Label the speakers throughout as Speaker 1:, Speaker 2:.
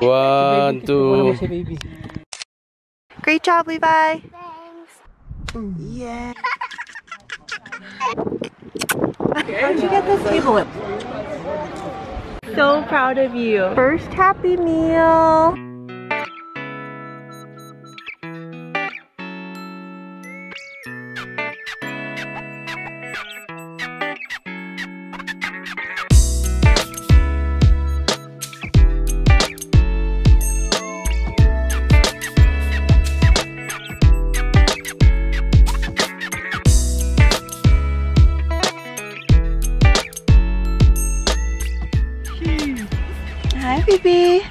Speaker 1: One, two.
Speaker 2: Great job, Levi.
Speaker 3: Thanks.
Speaker 2: Yeah. How'd you get this table? So proud of you. First happy meal. Baby.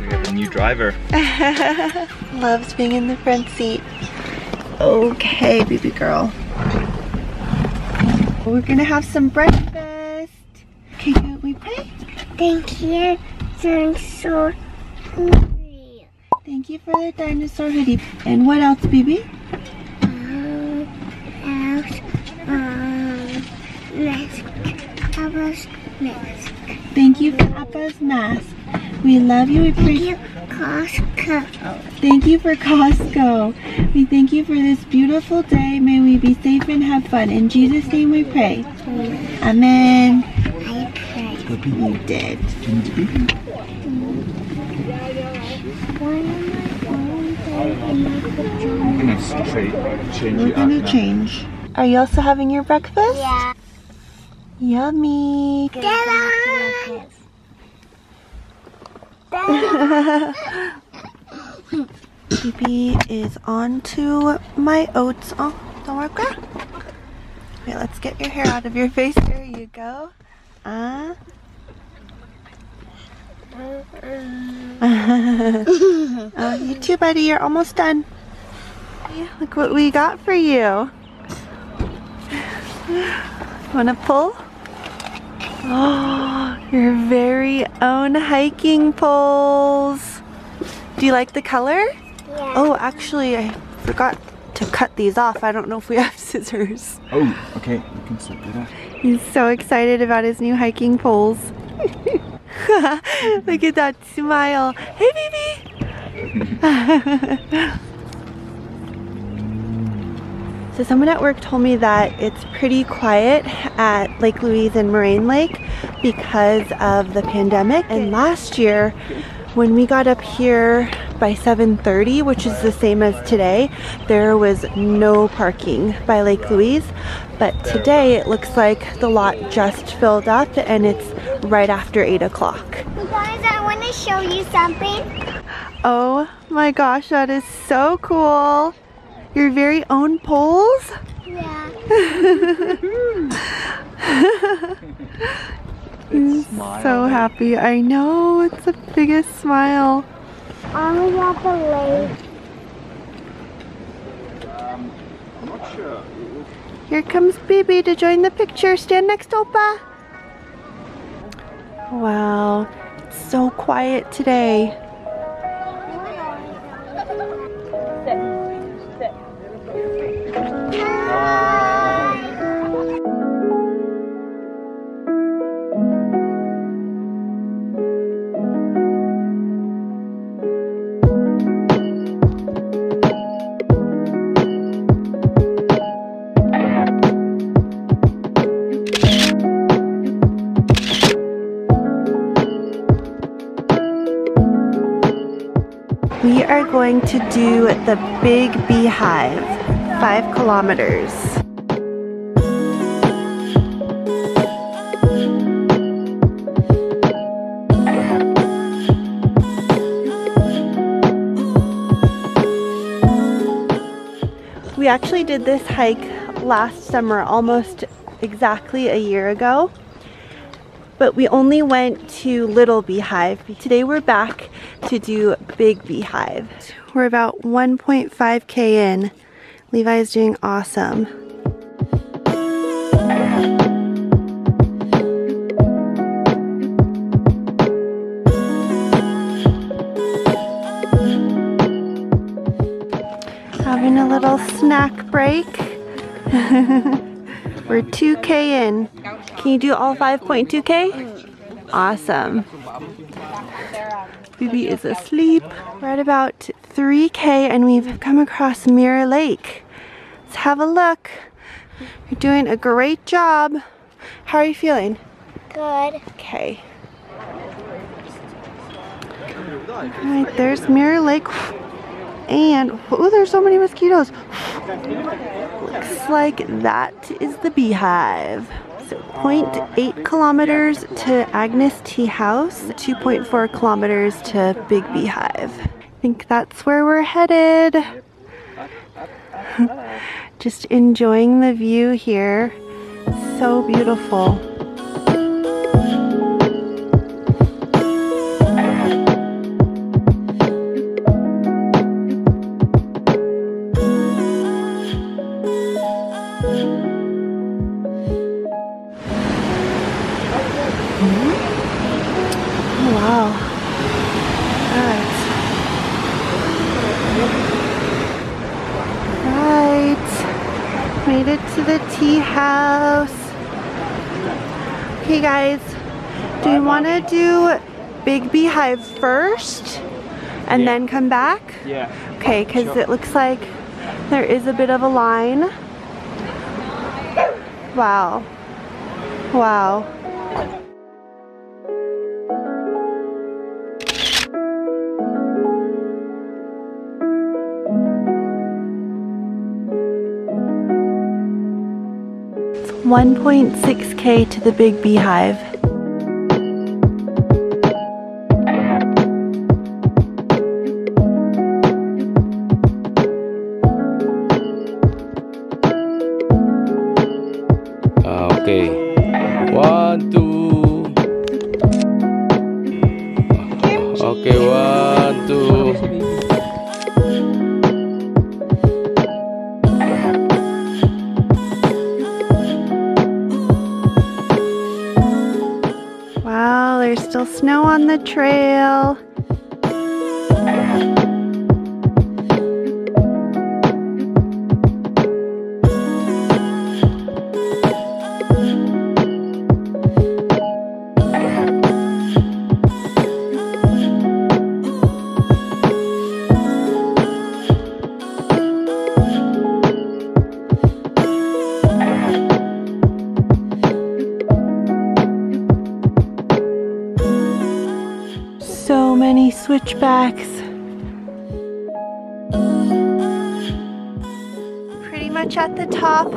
Speaker 1: We have a new driver.
Speaker 2: Loves being in the front seat. Okay, baby girl. We're gonna have some breakfast. Okay, can we pray?
Speaker 3: Thank you. Thanks so much.
Speaker 2: Thank you for the dinosaur hoodie. And what else, baby?
Speaker 3: Um, else, um, mask. Papa's mask.
Speaker 2: Thank you for Appa's mask. We love you. We
Speaker 3: Thank you, Costco.
Speaker 2: Thank you for Costco. We thank you for this beautiful day. May we be safe and have fun. In Jesus' name we pray. Amen.
Speaker 3: I pray.
Speaker 2: You did.
Speaker 3: Why am I going to in my pajamas?
Speaker 1: I'm gonna straight change
Speaker 2: We're gonna change. Are you also having your breakfast?
Speaker 3: Yeah.
Speaker 2: Yummy.
Speaker 3: Get
Speaker 2: is on to my oats. Oh, don't work. Wait, let's get your hair out of your face. There you go. Uh. oh, you too, buddy. You're almost done. Yeah, look what we got for you. Wanna pull? Oh, your very own hiking poles. Do you like the color?
Speaker 3: Yeah.
Speaker 2: Oh, actually, I forgot to cut these off. I don't know if we have scissors.
Speaker 1: Oh, okay. You can slip it off.
Speaker 2: He's so excited about his new hiking poles. Look at that smile. Hey, baby. so someone at work told me that it's pretty quiet at Lake Louise and Moraine Lake because of the pandemic. And last year, when we got up here by 7.30, which is the same as today, there was no parking by Lake Louise. But today it looks like the lot just filled up and it's right after 8 o'clock.
Speaker 3: You guys, I want to show you something.
Speaker 2: Oh my gosh, that is so cool. Your very own poles?
Speaker 3: Yeah.
Speaker 2: He's so happy. I know, it's the biggest smile.
Speaker 3: I'm at the lake.
Speaker 1: Um, I'm not sure.
Speaker 2: Here comes Bibi to join the picture. Stand next to Opa. Wow, it's so quiet today. Going to do the Big Beehive, five kilometers. We actually did this hike last summer, almost exactly a year ago. But we only went to Little Beehive. Today we're back to do Big Beehive. We're about 1.5k in. Levi is doing awesome. Having a little snack break. We're 2k in. Can you do all 5.2k? Awesome. Bibi is asleep. We're at about 3K and we've come across Mirror Lake. Let's have a look. You're doing a great job. How are you feeling?
Speaker 3: Good.
Speaker 2: Okay. Alright, there's Mirror Lake. And, oh, there's so many mosquitoes. Looks like that is the beehive. So 0.8 kilometers to Agnes Tea House, 2.4 kilometers to Big Beehive. I think that's where we're headed. Just enjoying the view here. So beautiful. Okay guys, do you want to do Big Beehive first and
Speaker 1: Yeah.
Speaker 2: then come back?
Speaker 1: Yeah.
Speaker 2: Okay, because
Speaker 1: Sure.
Speaker 2: it looks like there is a bit of a line. Wow. Wow. 1.6k to the big beehive. Still snow on the trail. Switchbacks. Pretty much at the top.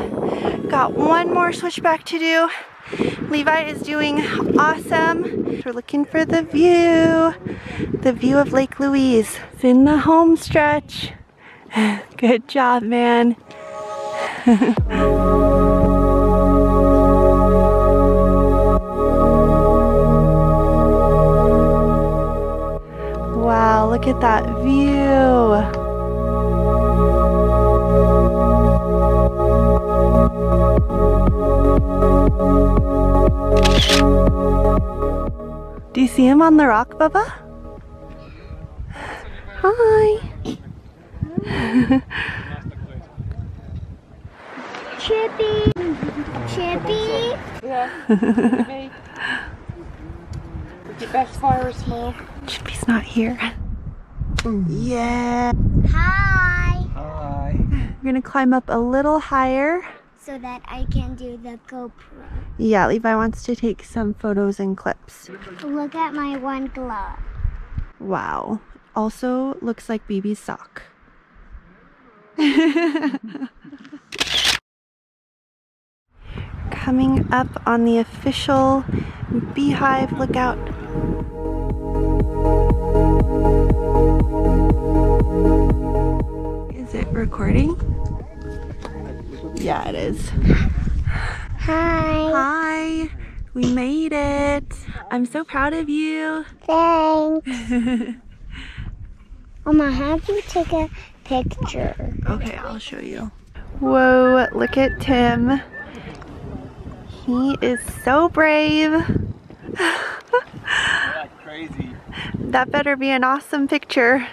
Speaker 2: Got one more switchback to do. Levi is doing awesome. We're looking for the view. The view of Lake Louise. It's in the home stretch. Good job, man. look at that view. Do you see him on the rock, Bubba? Hi.
Speaker 3: Chippy. Chippy. Yeah.
Speaker 4: The best fire smoke.
Speaker 2: Chippy's not here. Yeah.
Speaker 3: Hi.
Speaker 1: Hi.
Speaker 2: We're gonna climb up a little higher.
Speaker 3: So that I can do the GoPro.
Speaker 2: Yeah, Levi wants to take some photos and clips.
Speaker 3: Look at my one glove.
Speaker 2: Wow. Also looks like BB's sock. Coming up on the official beehive lookout. Is it recording? Yeah, it is.
Speaker 3: Hi.
Speaker 2: Hi, we made it. I'm so proud of you.
Speaker 3: Thanks. I'm gonna have you take a picture?
Speaker 2: Okay, I'll show you. Whoa, look at Tim. He is so brave.
Speaker 1: crazy.
Speaker 2: That better be an awesome picture.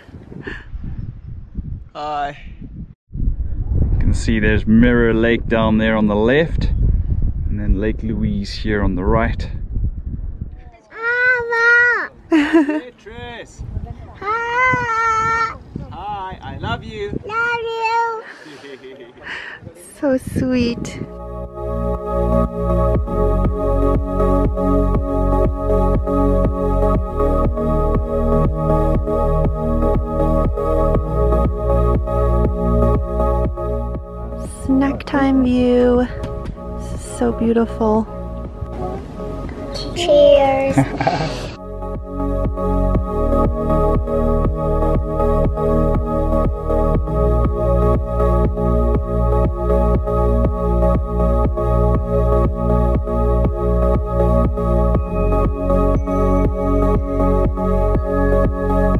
Speaker 1: Hi. You can see there's Mirror Lake down there on the left, and then Lake Louise here on the right.
Speaker 3: Mama.
Speaker 1: Beatrice.
Speaker 3: Hi.
Speaker 1: Hi, I love you.
Speaker 3: Love you.
Speaker 2: So sweet. Snack time view. This is so beautiful.
Speaker 3: Cheers.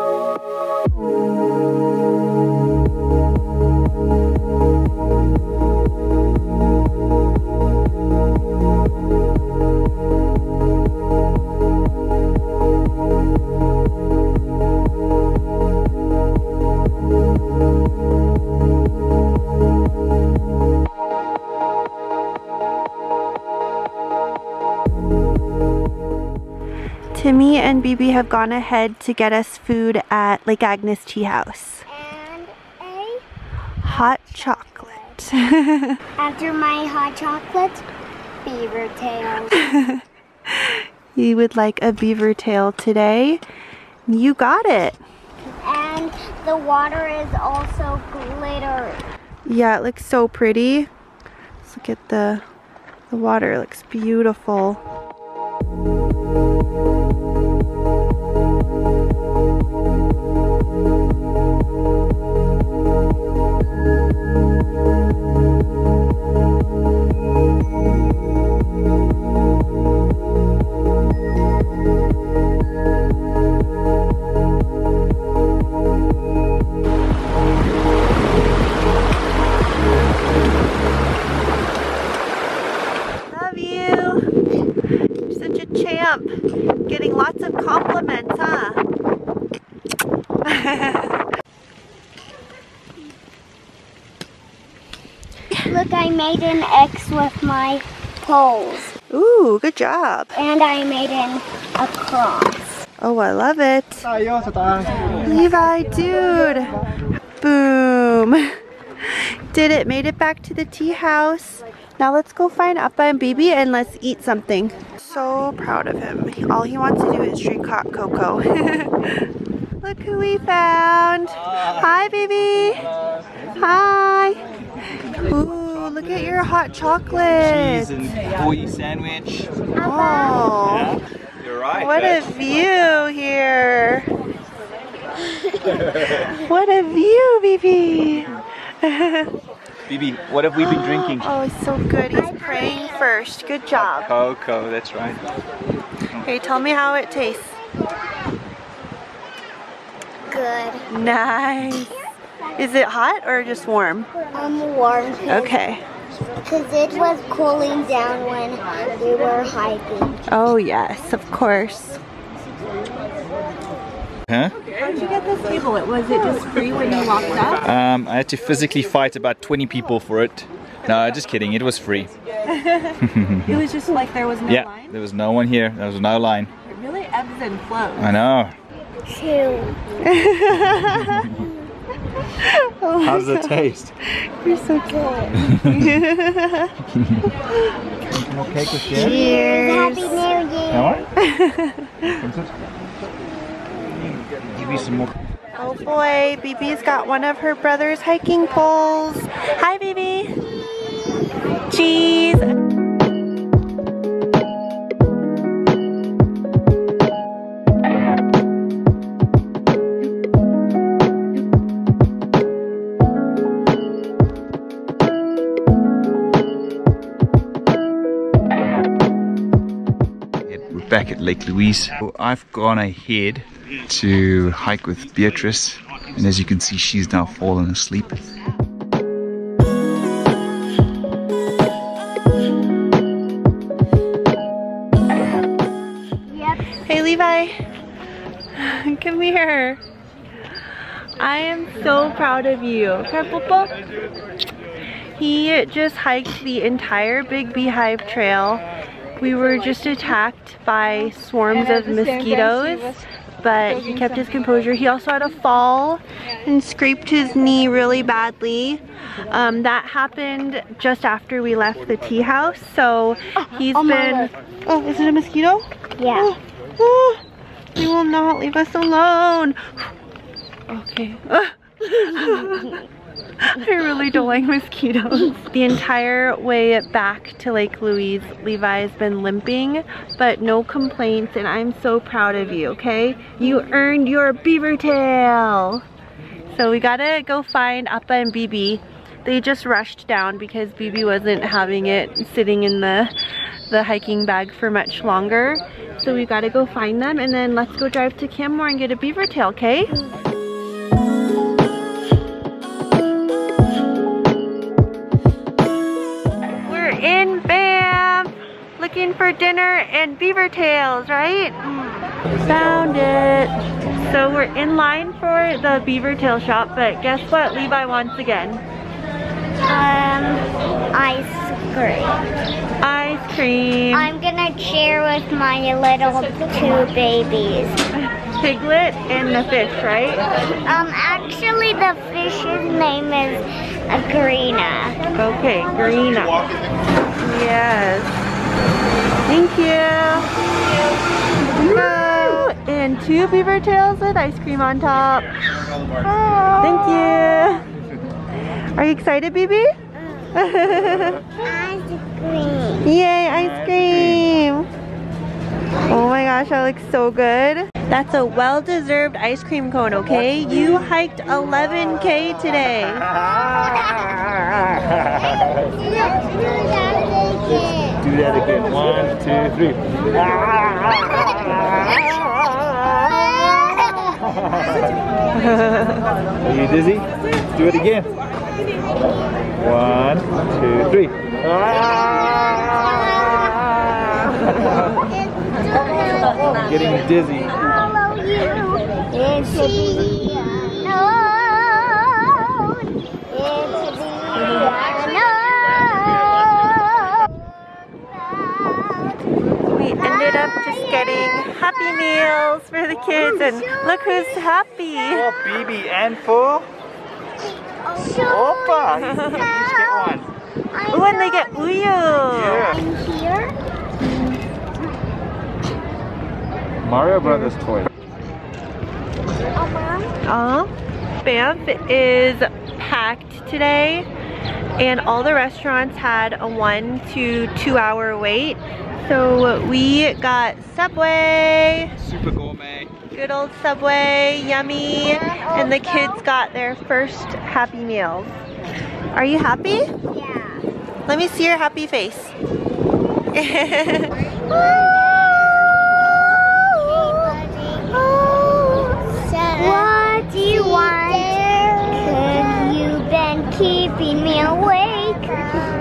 Speaker 2: Timmy and Bibi have gone ahead to get us food at Lake Agnes Tea House.
Speaker 3: and a
Speaker 2: Hot chocolate.
Speaker 3: after my hot chocolate, beaver tail.
Speaker 2: you would like a beaver tail today. You got it.
Speaker 3: and the water is also glittery.
Speaker 2: Yeah, it looks so pretty. Let's look at the the water. It looks beautiful.
Speaker 3: My poles.
Speaker 2: Ooh, good job.
Speaker 3: And I made in a cross.
Speaker 2: Oh, I love it. Levi, dude. Boom. Did it, made it back to the tea house. Now let's go find Appa and Bibi and let's eat something. So proud of him. All he wants to do is drink hot cocoa. Look who we found. Hi, baby. Hi. Ooh, look at your hot chocolate.
Speaker 1: Cheese and boy sandwich.
Speaker 2: Oh,
Speaker 1: You're right.
Speaker 2: what a view here. What a view, Bibi.
Speaker 1: Bibi, what have we been drinking?
Speaker 2: Oh, it's so good. He's praying first. Good job.
Speaker 1: Cocoa, that's right.
Speaker 2: Okay, tell me how it tastes.
Speaker 3: Good.
Speaker 2: Nice. Is it hot or just warm?
Speaker 3: I'm warm
Speaker 2: Okay.
Speaker 3: because it was cooling down when we were hiking.
Speaker 2: Oh, yes, of course.
Speaker 1: Huh?
Speaker 2: How'd you get this table? It Was it just free when you walked up?
Speaker 1: Um, I had to physically fight about 20 people for it. No, just kidding. It was free.
Speaker 2: It was just like there was no
Speaker 1: yeah,
Speaker 2: line?
Speaker 1: there was no one here. There was no line.
Speaker 2: It really ebbs and flows.
Speaker 1: I know.
Speaker 3: Two.
Speaker 1: How does it taste?
Speaker 2: You're so cute.
Speaker 1: More cake with
Speaker 2: Cheers.
Speaker 3: Happy New Year.
Speaker 1: Give me some more.
Speaker 2: Oh boy, BB's got one of her brother's hiking poles. Hi, BB. Cheese.
Speaker 1: At Lake Louise. So I've gone ahead to hike with Beatrice And as you can see, she's now fallen asleep.
Speaker 2: Hey Levi, come here. I am so proud of you. He just hiked the entire Big Beehive Trail. We were just attacked by swarms of mosquitoes, but he kept his composure. He also had a fall and scraped his knee really badly. Um, that happened just after we left the tea house, so he's been... Oh, is it a mosquito?
Speaker 3: Yeah.
Speaker 2: Oh, you will not leave us alone. Okay. I really don't like mosquitoes. The entire way back to Lake Louise, Levi's been limping, but no complaints, and I'm so proud of you, okay? You earned your beaver tail. So we gotta go find Appa and Bibi. They just rushed down because Bibi wasn't having it sitting in the, the hiking bag for much longer. So we gotta go find them and then let's go drive to Canmore and get a beaver tail, okay? Looking for dinner and beaver tails, right? Found it. So we're in line for the beaver tail shop, but guess what Levi wants again?
Speaker 3: Um, ice cream.
Speaker 2: Ice cream.
Speaker 3: I'm gonna share with my little two babies.
Speaker 2: Piglet and the fish, right?
Speaker 3: Um, actually, the fish's name is Agrina.
Speaker 2: Okay, Garina. Yes. Thank you. Woo! Oh, and two beaver tails with ice cream on top. Oh. Thank you. Are you excited, BB?
Speaker 3: Ice cream.
Speaker 2: Yay, ice cream! Oh my gosh, that looks so good. That's a well-deserved ice cream cone, okay? You hiked 11K today.
Speaker 1: Do that again. One, two, three. Are you dizzy? Do it again. One, two, three. Getting dizzy.
Speaker 3: Follow you into the unknown. Into the unknown.
Speaker 2: We ended up just getting happy meals for the kids and look who's happy.
Speaker 1: Oh, BB and full. Opa! Each get one.
Speaker 2: Ooh, and they get uyu.
Speaker 1: Yeah.
Speaker 3: Here.
Speaker 1: Mario Brothers toy.
Speaker 2: Uh, Banff is packed today and all the restaurants had a one to two hour wait. So we got Subway,
Speaker 1: Super gourmet.
Speaker 2: good old Subway, yummy, and the kids got their first Happy Meals. Are you happy?
Speaker 3: Yeah.
Speaker 2: Let me see your happy face.
Speaker 3: What do you want? Cause you've been keeping me awake.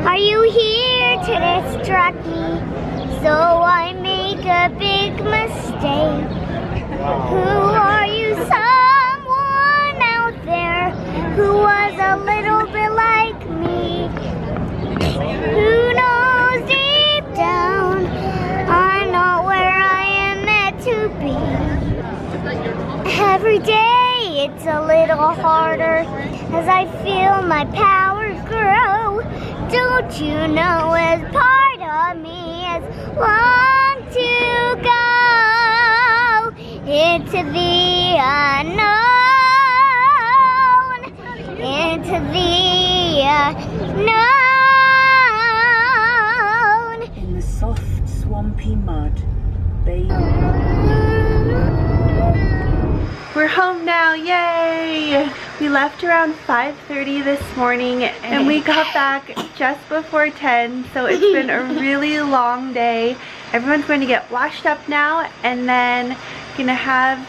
Speaker 3: Are you here to distract me? So I make a big mistake. Who are you? Someone out there who was a little bit like me. Who knows deep down I'm not where I am meant to be. Every day it's a little harder as I feel my powers grow. Don't you know as part of me is long to go into the unknown, into the unknown.
Speaker 4: In the soft, swampy mud, baby.
Speaker 2: We're home now, yay! We left around 5.30 this morning and we got back just before 10. So it's been a really long day. Everyone's going to get washed up now and then gonna have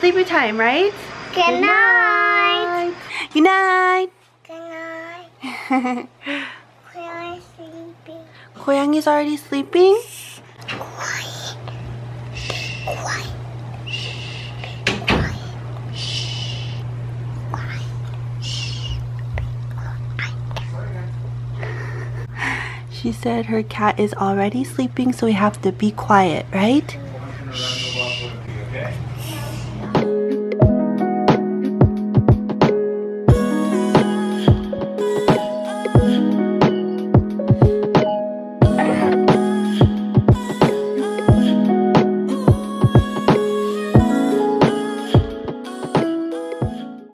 Speaker 2: sleepy time, right?
Speaker 3: Good night. Good
Speaker 2: night. Good night. Good night. Sleeping.
Speaker 3: Koyang is already sleeping?
Speaker 2: She said her cat is already sleeping, so we have to be quiet, right?